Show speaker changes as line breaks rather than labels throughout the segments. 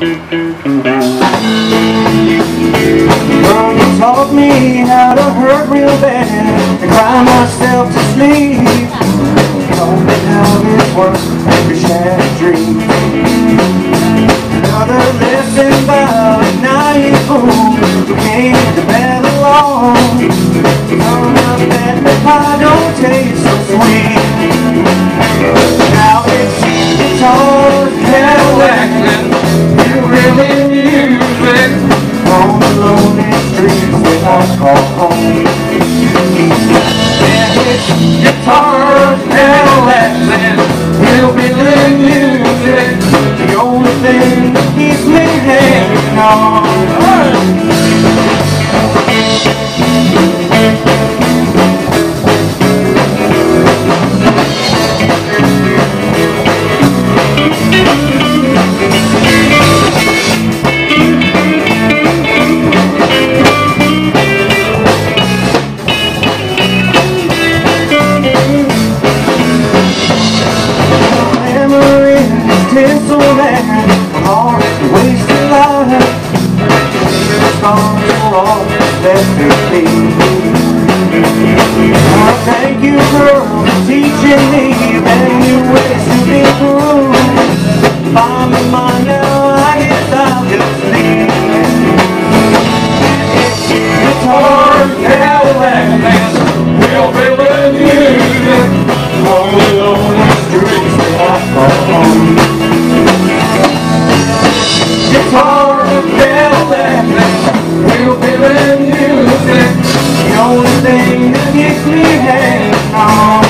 Mama taught me how to hurt real bad and cry myself to sleep. Told me how it works, every shattered dream. Another lesson about a naive fool guitars, and hillbilly music. The only thing that keeps me. Tinsel man, all wasted life. Scars are all left to be. I thank you, for teaching me only thing that keeps me hanging on.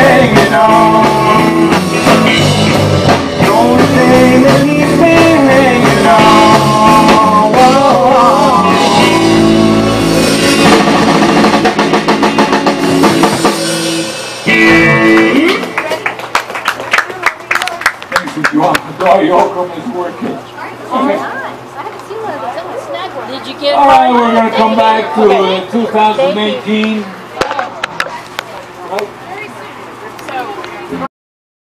Hanging on. The only thing that keeps me hanging on. Whoa.
Thanks, you want to draw Yoakam is working.
Did you get it
All right,
right?
we're gonna come back to uh, 2018.